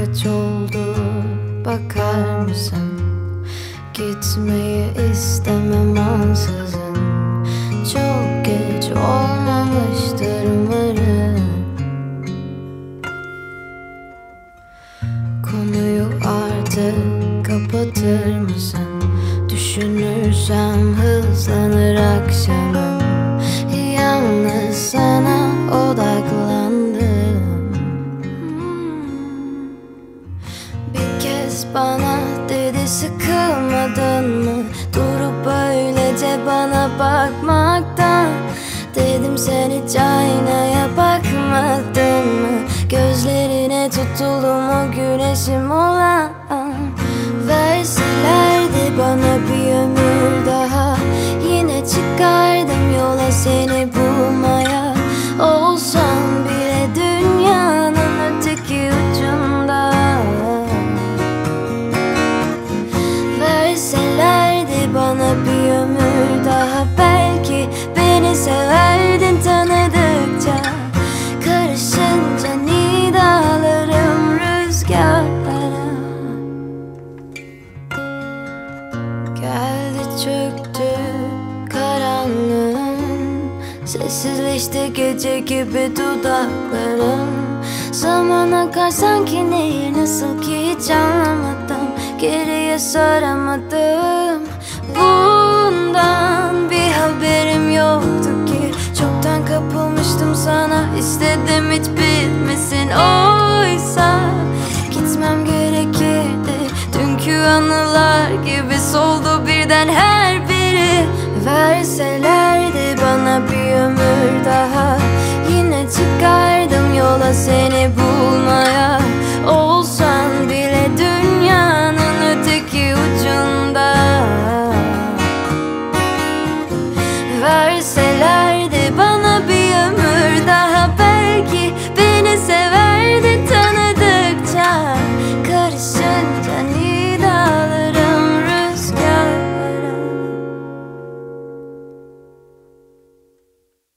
kaç oldu bakar mısın? Gitmeyi istemem ansızın Çok geç olmamıştır umarım Konuyu artık kapatır mısın? Düşünürsem hızlanır akşamım bana dedi sıkılmadın mı? Durup öylece bana bakmaktan Dedim sen hiç aynaya bakmadın mı? Gözlerine tutulum o güneşim olan Verselerdi bana bir ömür daha. Yine çıkardım yola seni çöktü karanlığın. Sessizleşti gece gibi dudaklarım. Zaman akar sanki nehir nasıl ki hiç anlamadım. Geriye saramadım. Bundan bir haberim yoktu ki. Çoktan kapılmıştım sana istedim hiçbir